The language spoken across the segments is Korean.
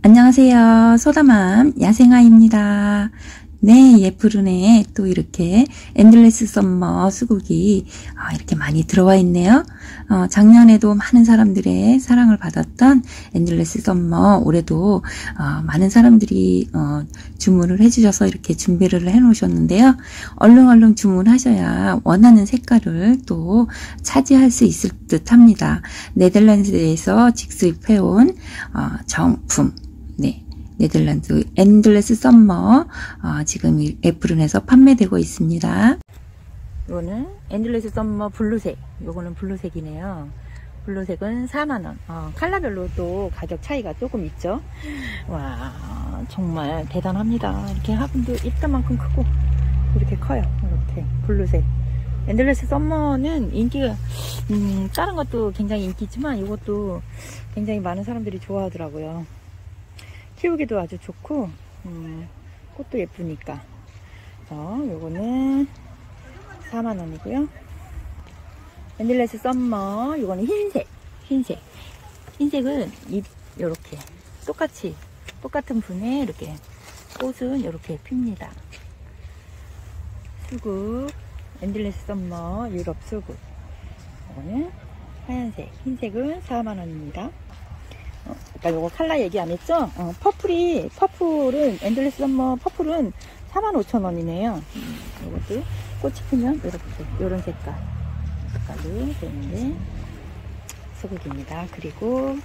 안녕하세요. 소다맘 야생아입니다. 네, 예푸른에. 또 이렇게 Endless Summer 수국이 어, 이렇게 많이 들어와 있네요. 어, 작년에도 많은 사람들의 사랑을 받았던 Endless Summer 올해도 어, 많은 사람들이 어, 주문을 해주셔서 이렇게 준비를 해놓으셨는데요. 얼른 얼른 주문하셔야 원하는 색깔을 또 차지할 수 있을 듯합니다. 네덜란드에서 직수입해온 어, 정품. 네. 네덜란드 Endless Summer 어, 지금 예푸른에서 판매되고 있습니다. 이거는 Endless Summer blue색. 요거는 blue색이네요. blue색은 4만원. 어, 칼라별로 또 가격 차이가 조금 있죠. 와, 정말 대단합니다. 이렇게 화분도 이따만큼 크고, 이렇게 커요. 이렇게, blue색. Endless Summer는 인기가, 음, 다른 것도 굉장히 인기 있지만, 이것도 굉장히 많은 사람들이 좋아하더라고요. 키우기도 아주 좋고 음, 꽃도 예쁘니까. 어, 요거는 4만원이고요. Endless Summer 요거는 흰색 흰색. 흰색은 잎 요렇게. 똑같이 똑같은 분에 이렇게 꽃은 이렇게 핍니다. 수국 Endless Summer 유럽 수국. 이거는 하얀색 흰색은 4만원입니다. 어, 아까 요거 칼라 얘기 안 했죠? 어, purple이, purple은, Endless Summer purple은 45,000원이네요. 음, 요것도 꽃이 피면 이렇게, 요런 색깔. 색깔로 되는데, 수국입니다. 그리고,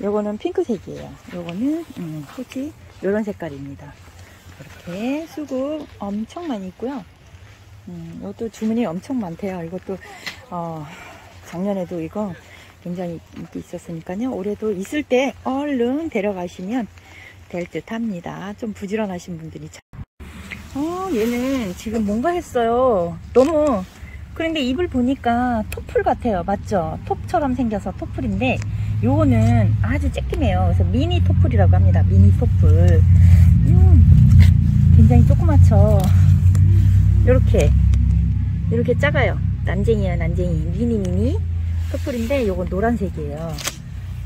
요거는 핑크색이에요. 요거는, 음, 꽃이 요런 색깔입니다. 이렇게 수국 엄청 많이 있고요. 음, 이것도 주문이 엄청 많대요. 이것도, 어, 작년에도 이거 굉장히 인기 있었으니까요. 올해도 있을 때 얼른 데려가시면 될 듯 합니다. 좀 부지런하신 분들이 참. 어, 얘는 지금 뭔가 했어요. 너무. 그런데 입을 보니까 토플 같아요. 맞죠? 톱처럼 생겨서 토플인데, 요거는 아주 쬐끼매요. 그래서 미니 토플이라고 합니다. 미니 토플. 음, 굉장히 조그맣죠? 요렇게. 이렇게 작아요. 난쟁이야, 난쟁이. 미니 미니. 커플인데 요건 노란색이에요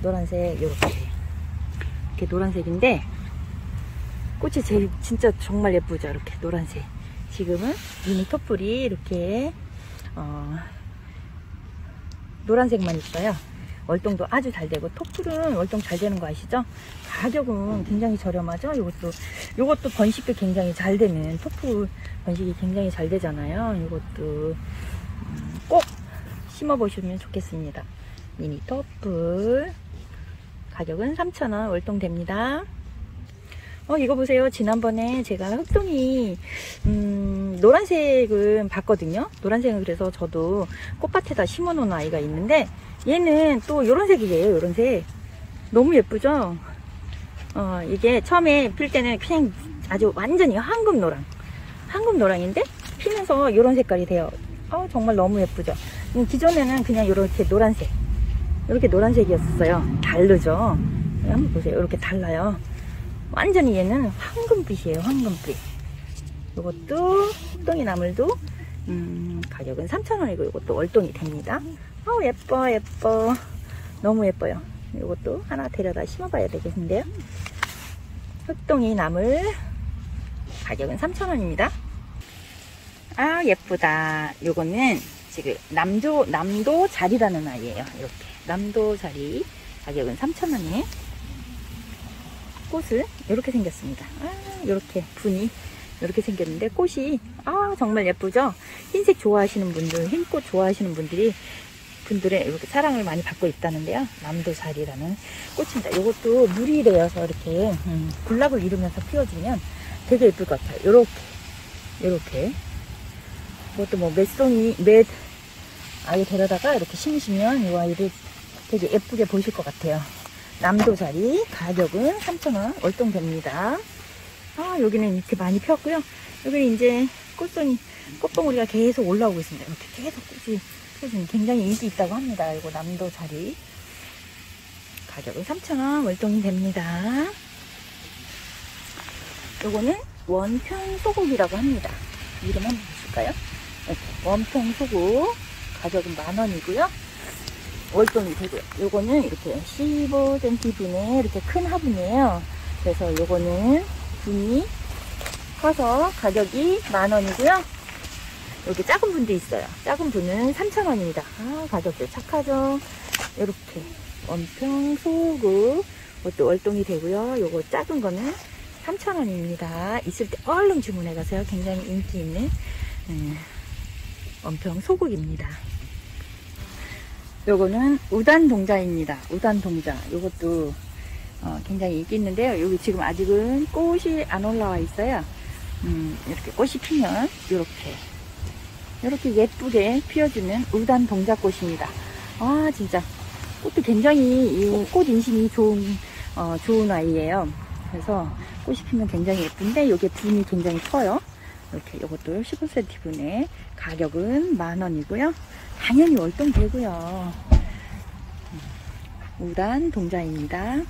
노란색 요렇게 이렇게 노란색인데 꽃이 제일 진짜 정말 예쁘죠 이렇게 노란색 지금은 미니 터플이 이렇게 어, 노란색만 있어요 월동도 아주 잘 되고 토플은 월동 잘 되는 거 아시죠? 가격은 굉장히 저렴하죠? 이것도 이것도 번식도 굉장히 잘 되는 토플 번식이 굉장히 잘 되잖아요. 이것도 음, 꼭 심어보시면 좋겠습니다. 미니 터플 가격은 3,000원 월동됩니다. 어 이거 보세요. 지난번에 제가 흑동이 음, 노란색은 봤거든요. 노란색은 그래서 저도 꽃밭에다 심어놓은 아이가 있는데 얘는 또 이런 색이에요. 이런 색 너무 예쁘죠? 어 이게 처음에 필 때는 그냥 아주 완전히 황금 노랑 황금 노랑인데 피면서 이런 색깔이 돼요. 어 정말 너무 예쁘죠? 음, 기존에는 그냥 이렇게 노란색. 이렇게 노란색이었어요. 다르죠. 한번 보세요. 이렇게 달라요. 완전히 얘는 황금빛이에요 황금빛. 이것도 흑동이 나물도 음, 가격은 3,000원이고 이것도 월동이 됩니다. 어 예뻐 예뻐. 너무 예뻐요. 이것도 하나 데려다 심어봐야 되겠는데요. 흑동이 나물. 가격은 3,000원입니다. 아 예쁘다. 요거는 지금 남도 남도 자리라는 아이예요. 이렇게 남도 자리 가격은 3,000원에 꽃을 이렇게 생겼습니다. 아, 이렇게 분이 이렇게 생겼는데 꽃이 아 정말 예쁘죠? 흰색 좋아하시는 분들, 흰꽃 좋아하시는 분들이 분들의 이렇게 사랑을 많이 받고 있다는데요. 남도자리라는 꽃입니다. 이것도 물이 되어서 이렇게 음, 군락을 이루면서 피워주면 되게 예쁠 것 같아요. 이렇게 이렇게 이것도 뭐 맷송이 맷 아이 데려다가 이렇게 심으시면 이 아이를 되게 예쁘게 보실 것 같아요. 남도자리 가격은 3,000원 월동됩니다. 아 여기는 이렇게 많이 폈고요. 여기는 이제 꽃송이 꽃봉우리가 계속 올라오고 있습니다. 이렇게 계속 꽃이 펴지는 굉장히 인기 있다고 합니다. 이거 남도자리 가격은 3,000원 월동이 됩니다. 요거는 원평 소국이라고 합니다. 이름 한번 보실까요? 원평 소국 가격은 만원이고요. 월동이 되고요. 요거는 이렇게 15cm 분의 이렇게 큰 화분이에요. 그래서 요거는 분이 커서 가격이 만 원이고요. 여기 작은 분도 있어요. 작은 분은 3,000원입니다. 아, 가격도 착하죠? 이렇게 원평 소구 이것도 월동이 되고요. 요거 작은 거는 3,000원입니다. 있을 때 얼른 주문해 가세요. 굉장히 인기 있는 음, 원평 소국입니다. 요거는 우단 동자입니다. 우단 동자. 요것도 어, 굉장히 인기 있는데요. 여기 지금 아직은 꽃이 안 올라와 있어요. 음, 이렇게 꽃이 피면 이렇게 이렇게 예쁘게 피어주는 우단 동자꽃입니다. 아 진짜 꽃도 굉장히 꽃 인심이 좋은 어, 좋은 아이예요. 그래서 꽃이 피면 굉장히 예쁜데 이게 분이 굉장히 커요. 이렇게 이것도 15cm 분에 가격은 만 원이고요. 당연히 월동 되고요. 우단 동자입니다.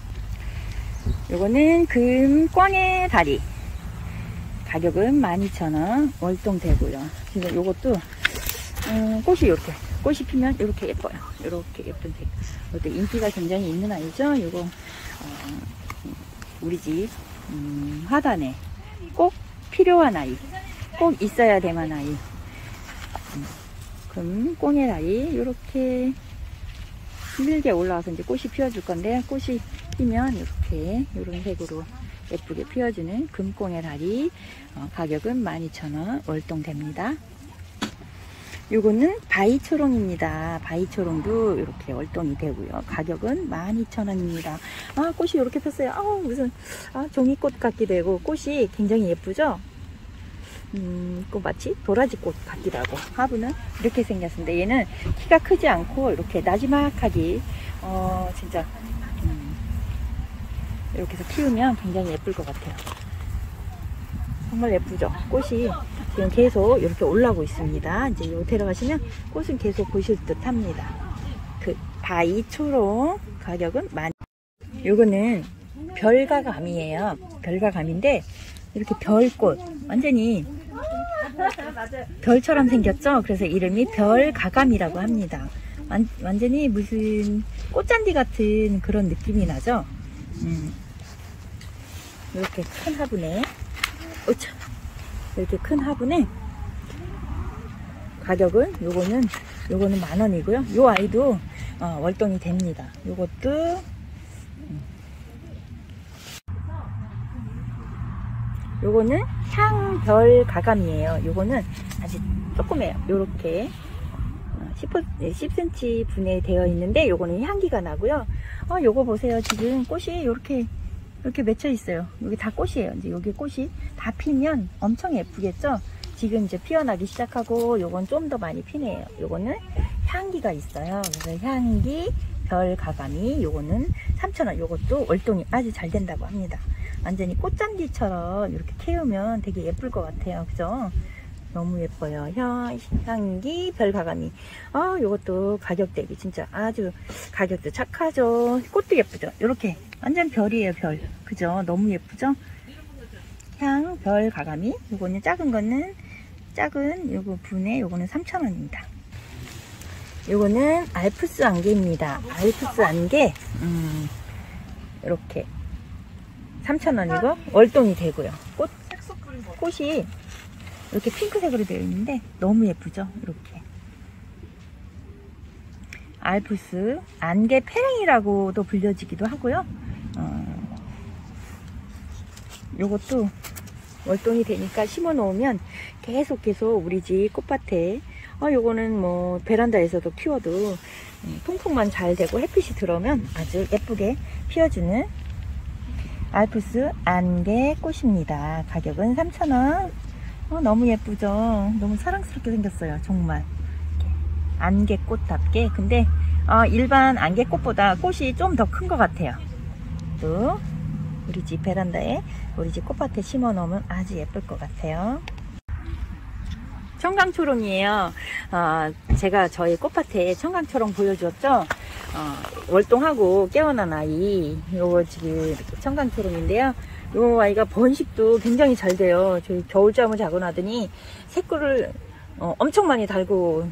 요거는 금 꽝의 다리. 가격은 12,000원. 월동 되고요. 지금 요것도 음, 꽃이 이렇게 꽃이 피면 이렇게 예뻐요. 이렇게 예쁜 색. 이것도 인기가 굉장히 있는 아이죠. 요거 어, 우리 집 음, 화단에 꼭 필요한 아이. 꼭 있어야 될 만한 아이. 음, 금 꽁의 다리 이렇게 힘들게 올라와서 이제 꽃이 피워줄 건데 꽃이 피면 이렇게 이런 색으로 예쁘게 피워주는 금꽁의 다리 어, 가격은 12,000원 월동됩니다. 요거는 바이초롱입니다. 바이초롱도 이렇게 월동이 되고요. 가격은 12,000원입니다. 아 꽃이 이렇게 폈어요. 아 무슨 아, 종이꽃 같기도 하고 꽃이 굉장히 예쁘죠? 음, 그 마치 도라지 꽃 같기도 하고 화분은 이렇게 생겼습니다. 얘는 키가 크지 않고 이렇게 나지막하게 어 진짜 음, 이렇게 해서 키우면 굉장히 예쁠 것 같아요. 정말 예쁘죠? 꽃이 지금 계속 이렇게 올라오고 있습니다. 이제 요 데려가시면 꽃은 계속 보실 듯 합니다. 그 바이 초롱 가격은 만 요거는 별가감이에요. 별가감인데 이렇게 별꽃 완전히 별처럼 생겼죠. 그래서 이름이 별가감이라고 합니다. 완, 완전히 무슨 꽃잔디 같은 그런 느낌이 나죠. 음. 이렇게 큰 화분에 오차 이렇게 큰 화분에 가격은 요거는 요거는 만 원이고요. 요 아이도 어, 월동이 됩니다. 요것도 요거는 향별 가감이에요. 요거는 아직 조그매요. 요렇게 10, 10cm 분에 되어 있는데 요거는 향기가 나고요. 어, 요거 보세요. 지금 꽃이 요렇게 이렇게 맺혀 있어요. 여기 다 꽃이에요. 이제 여기 꽃이 다 피면 엄청 예쁘겠죠? 지금 이제 피어나기 시작하고 요건 좀 더 많이 피네요. 요거는 향기가 있어요. 그래서 향기 별 가감이 요거는 3,000원. 요것도 월동이 아주 잘 된다고 합니다. 완전히 꽃잔디처럼 이렇게 키우면 되게 예쁠 것 같아요. 그죠? 너무 예뻐요. 향, 향기, 별 가감이. 아, 요것도 가격 대비 진짜 아주 가격도 착하죠. 꽃도 예쁘죠? 이렇게 완전 별이에요, 별. 그죠? 너무 예쁘죠? 향, 별 가감이. 요거는 작은 거는 작은 요거 분에 요거는 3,000원입니다. 요거는 알프스 안개입니다. 알프스 안개. 음, 이렇게 3,000원이고 월동이 되고요. 꽃, 꽃이 이렇게 핑크색으로 되어 있는데 너무 예쁘죠? 이렇게. 알프스 안개 페랭이라고도 불려지기도 하고요. 어, 요것도 월동이 되니까 심어 놓으면 계속 계속 우리 집 꽃밭에 어, 요거는 뭐 베란다에서도 키워도 음, 통풍만 잘 되고 햇빛이 들어오면 아주 예쁘게 피어주는 알프스 안개 꽃입니다. 가격은 3,000원. 어, 너무 예쁘죠? 너무 사랑스럽게 생겼어요. 정말. 안개꽃답게. 근데 어, 일반 안개꽃보다 꽃이 좀 더 큰 것 같아요. 또 우리 집 베란다에 우리 집 꽃밭에 심어 놓으면 아주 예쁠 것 같아요. 청강초롱이에요. 어, 제가 저희 꽃밭에 청강초롱 보여주었죠. 어, 월동하고 깨어난 아이. 요거 지금 청강초롱인데요. 요 아이가 번식도 굉장히 잘 돼요. 저희 겨울잠을 자고 나더니 새꿀을 어, 엄청 많이 달고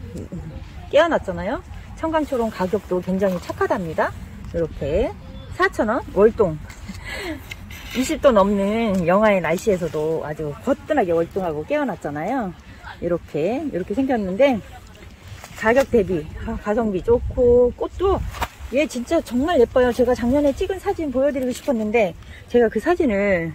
깨어났잖아요. 청강초롱 가격도 굉장히 착하답니다. 이렇게 4,000원 월동 20도 넘는 영하의 날씨에서도 아주 거뜬하게 월동하고 깨어났잖아요. 이렇게 이렇게 생겼는데 가격 대비 아, 가성비 좋고 꽃도 얘 진짜 정말 예뻐요. 제가 작년에 찍은 사진 보여드리고 싶었는데 제가 그 사진을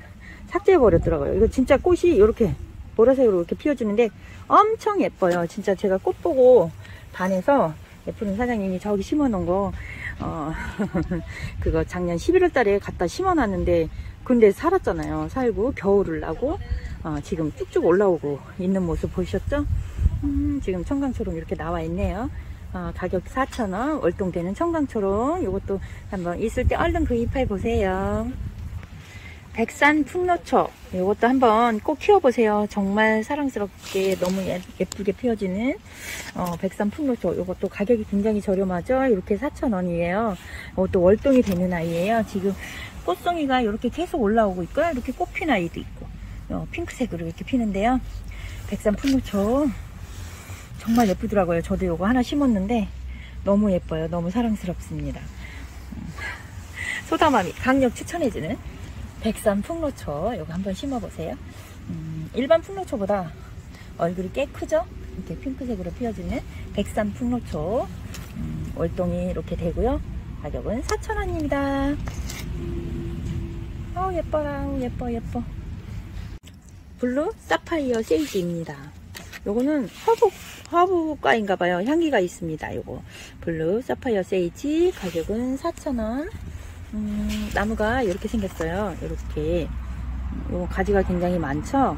삭제해 버렸더라고요. 이거 진짜 꽃이 이렇게 보라색으로 이렇게 피어주는데 엄청 예뻐요. 진짜 제가 꽃 보고 반해서 예쁜 사장님이 저기 심어 놓은 거 어, 그거 작년 11월 달에 갖다 심어 놨는데 근데 살았잖아요. 살고 겨울을 나고 어, 지금 쭉쭉 올라오고 있는 모습 보셨죠? 음, 지금 청강초롱 이렇게 나와 있네요. 어, 가격 4,000원 월동되는 청강초롱 이것도 한번 있을 때 얼른 구입해 보세요. 백산 풍노초 이것도 한번 꼭 키워보세요. 정말 사랑스럽게 너무 예, 예쁘게 피어지는 어, 백산 풍노초 이것도 가격이 굉장히 저렴하죠. 이렇게 4,000원이에요. 이것도 월동이 되는 아이예요. 지금 꽃송이가 이렇게 계속 올라오고 있고요. 이렇게 꽃핀 아이도 있고 어, 핑크색으로 이렇게 피는데요. 백산 풍노초 정말 예쁘더라고요. 저도 이거 하나 심었는데 너무 예뻐요. 너무 사랑스럽습니다. 음, 소다마미 강력 추천해주는 백산 풍로초 이거 한번 심어보세요. 음, 일반 풍로초보다 얼굴이 꽤 크죠? 이렇게 핑크색으로 피어지는 백산 풍로초 음, 월동이 이렇게 되고요. 가격은 4,000원입니다. 아우 예뻐라 예뻐 예뻐 blue 사파이어 세이지입니다. 요거는 허브, 허브과인가봐요. 향기가 있습니다. 요거. blue 사파이어 세이지. 가격은 4,000원. 음, 나무가 이렇게 생겼어요. 이렇게. 요 가지가 굉장히 많죠?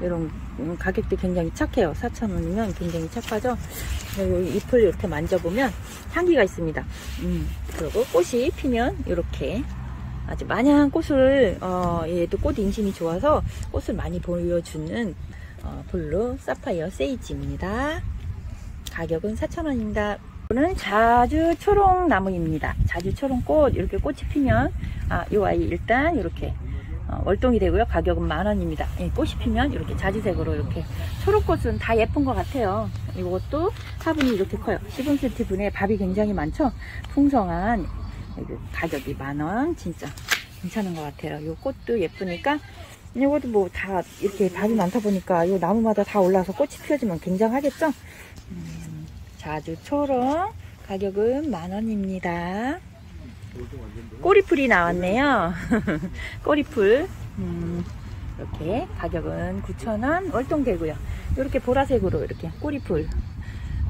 이런 음, 가격도 굉장히 착해요. 4,000원이면 굉장히 착하죠? 요 잎을 이렇게 만져보면 향기가 있습니다. 음, 그리고 꽃이 피면 이렇게 아주 마냥 꽃을 어, 얘도 꽃 인심이 좋아서 꽃을 많이 보여주는 어, blue 사파이어 세이지입니다. 가격은 4,000원입니다. 이거는 자주 초롱 나무입니다. 자주 초롱 꽃 이렇게 꽃이 피면 아, 이 아이 일단 이렇게 어, 월동이 되고요. 가격은 만 원입니다. 예, 꽃이 피면 이렇게 자주색으로 이렇게 초롱꽃은 다 예쁜 것 같아요. 이것도 화분이 이렇게 커요. 10cm 분에 밥이 굉장히 많죠. 풍성한 가격이 만 원 진짜 괜찮은 것 같아요. 이 꽃도 예쁘니까 이것도 뭐 다 이렇게 밥이 많다 보니까 이 나무마다 다 올라서 꽃이 피어지면 굉장하겠죠? 음, 자주 초롱 가격은 만원입니다. 꼬리풀이 나왔네요. 꼬리풀 음, 이렇게 가격은 9,000원 월동되고요. 이렇게 보라색으로 이렇게 꼬리풀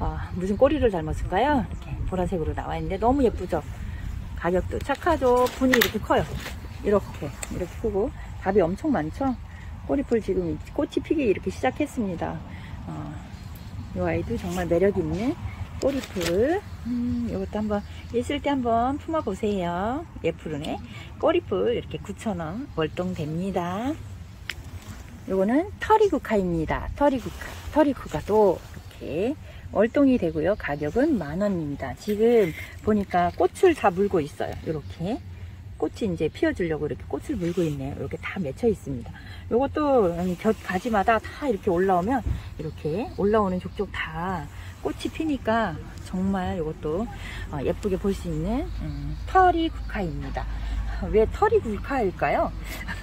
어, 무슨 꼬리를 닮았을까요? 이렇게 보라색으로 나와 있는데 너무 예쁘죠? 가격도 착하죠? 분이 이렇게 커요. 이렇게 이렇게 크고 밥이 엄청 많죠? 꼬리풀 지금 꽃이 피기 이렇게 시작했습니다. 어, 이 아이도 정말 매력 있는 꼬리풀. 음, 이것도 한번 있을 때 한번 품어보세요. 예쁘르네. 꼬리풀 이렇게 9,000원 월동됩니다. 요거는 터리구카입니다. 터리구카. 터리구카도 이렇게 월동이 되고요. 가격은 만원입니다. 지금 보니까 꽃을 다 물고 있어요. 이렇게. 꽃이 이제 피워주려고 이렇게 꽃을 물고 있네요. 이렇게 다 맺혀 있습니다. 이것도 곁 가지마다 다 이렇게 올라오면 이렇게 올라오는 족족 다 꽃이 피니까 정말 이것도 어, 예쁘게 볼 수 있는 음, 털이 국화입니다. 왜 털이 국화일까요?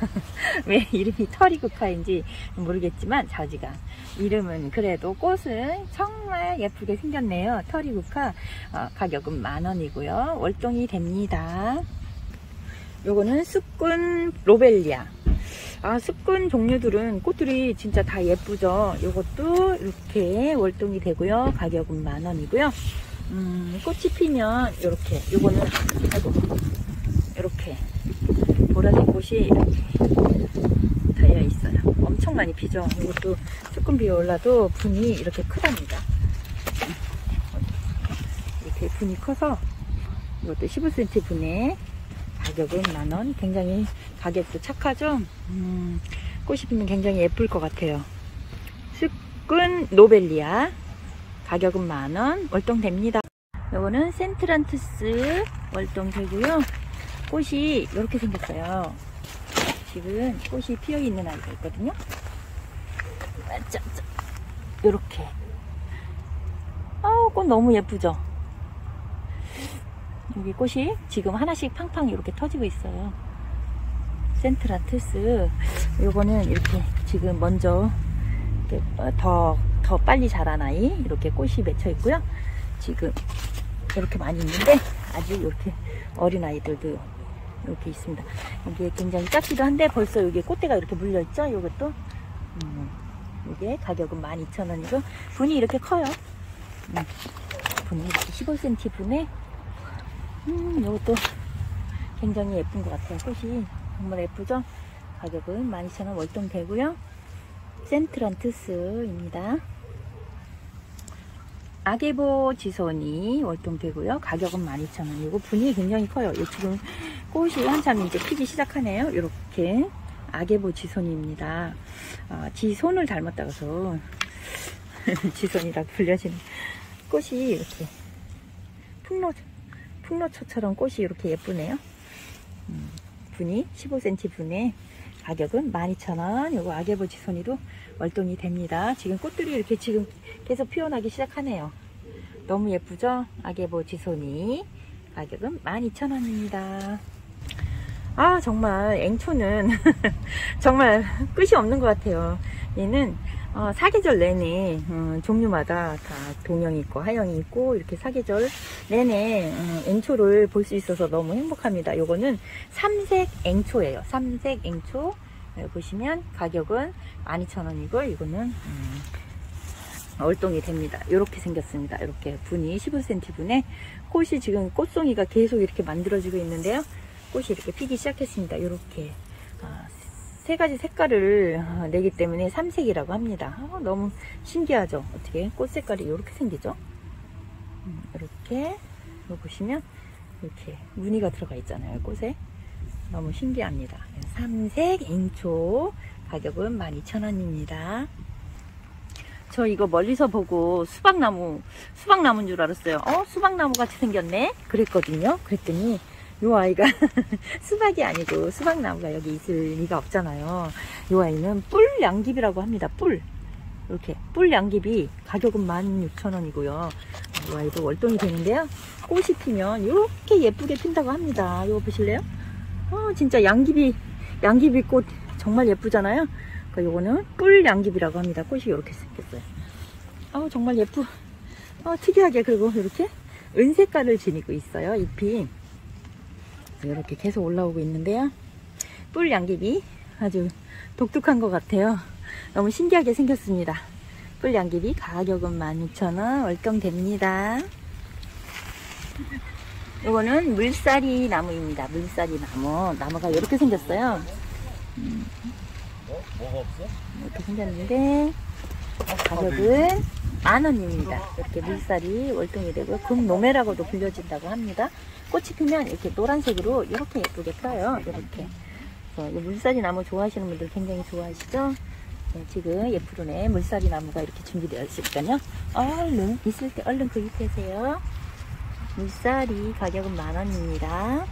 왜 이름이 털이 국화인지 모르겠지만 자지가 이름은 그래도 꽃은 정말 예쁘게 생겼네요. 털이 국화 어, 가격은 만원이고요. 월동이 됩니다. 요거는 습근 로벨리아. 아, 습근 종류들은 꽃들이 진짜 다 예쁘죠. 요것도 이렇게 월동이 되고요. 가격은 만원이고요. 음, 꽃이 피면 이렇게 요거는 아이고 이렇게 보라색 꽃이 이렇게 달려 있어요. 엄청 많이 피죠. 이것도 조금 비 올라도 분이 이렇게 크답니다. 이렇게 분이 커서 이것도 15cm 분에 가격은 만원. 굉장히 가격도 착하죠? 음, 꽃이 피면 굉장히 예쁠 것 같아요. 습근 노벨리아. 가격은 만원. 월동됩니다. 요거는 센트란투스 월동되고요. 꽃이 이렇게 생겼어요. 지금 꽃이 피어 있는 아이가 있거든요. 이렇게. 아우, 꽃 너무 예쁘죠? 여기 꽃이 지금 하나씩 팡팡 이렇게 터지고 있어요. 센트라트스 요거는 이렇게 지금 먼저 이렇게 어, 더, 더 빨리 자란 아이 이렇게 꽃이 맺혀 있고요. 지금 이렇게 많이 있는데 아직 이렇게 어린 아이들도 이렇게 있습니다. 이게 굉장히 작기도 한데 벌써 여기 꽃대가 이렇게 물려 있죠. 이것도 음, 이게 가격은 12,000원이고 분이 이렇게 커요. 음, 분이 이렇게 15cm 분에 음, 이것도 굉장히 예쁜 것 같아요. 꽃이 정말 예쁘죠? 가격은 12,000원 월동 되고요. 센트란트스입니다. 아게보 지선이 월동되고요. 가격은 12,000원. 이거 분이 굉장히 커요. 이 지금 꽃이 한참 이제 피기 시작하네요. 이렇게 아게보 지선입니다. 아, 지손을 닮았다고서 지선이라고 불려지는 꽃이 이렇게 풍로 풍로초처럼 꽃이 이렇게 예쁘네요. 음, 분이 15cm 분에 가격은 12,000원. 요거 아게보 지선이도 월동이 됩니다. 지금 꽃들이 이렇게 지금 계속 피어나기 시작하네요. 너무 예쁘죠? 아게보 지 손이 가격은 12,000원입니다. 아 정말 앵초는 정말 끝이 없는 것 같아요. 얘는 어, 사계절 내내 어, 종류마다 다 동형이 있고 하형이 있고 이렇게 사계절 내내 어, 앵초를 볼 수 있어서 너무 행복합니다. 요거는 삼색 앵초예요. 삼색 앵초 여기 보시면 가격은 12,000원이고 이거는 음, 월동이 됩니다. 이렇게 생겼습니다. 이렇게 분이 15cm 분에 꽃이 지금 꽃송이가 계속 이렇게 만들어지고 있는데요. 꽃이 이렇게 피기 시작했습니다. 이렇게 아, 세 가지 색깔을 아, 내기 때문에 삼색이라고 합니다. 아, 너무 신기하죠? 어떻게 꽃 색깔이 이렇게 생기죠? 음, 이렇게 이거 보시면 이렇게 무늬가 들어가 있잖아요. 꽃에 너무 신기합니다. 삼색 앵초 가격은 12,000원입니다. 저 이거 멀리서 보고 수박나무, 수박나무인 줄 알았어요. 어, 수박나무 같이 생겼네? 그랬거든요. 그랬더니 요 아이가 수박이 아니고 수박나무가 여기 있을 리가 없잖아요. 요 아이는 뿔 양귀비라고 합니다. 뿔. 이렇게 뿔 양귀비 가격은 16,000원이고요. 요 아이도 월동이 되는데요. 꽃이 피면 이렇게 예쁘게 핀다고 합니다. 이거 보실래요? 어, 진짜 양귀비, 양귀비 꽃 정말 예쁘잖아요. 그러니까 요거는 뿔 양귀비라고 합니다. 꽃이 이렇게 생겼어요. 아우 정말 예쁘. 어, 특이하게 그리고 이렇게 은색깔을 지니고 있어요. 잎이 이렇게 계속 올라오고 있는데요. 뿔 양귀비 아주 독특한 것 같아요. 너무 신기하게 생겼습니다. 뿔 양귀비 가격은 16,000원 월동됩니다. 이거는 물사리 나무입니다. 물사리 나무. 나무가 이렇게 생겼어요. 없어? 이렇게 생겼는데 가격은 만 원입니다. 이렇게 물살이 월동이 되고 금노매라고도 불려진다고 합니다. 꽃이 피면 이렇게 노란색으로 이렇게 예쁘게 펴요. 이렇게. 물살이 나무 좋아하시는 분들 굉장히 좋아하시죠? 네, 지금 예쁘루네 물살이 나무가 이렇게 준비되어 있으니까요. 얼른 있을 때 얼른 구입하세요. 물살이 가격은 만 원입니다.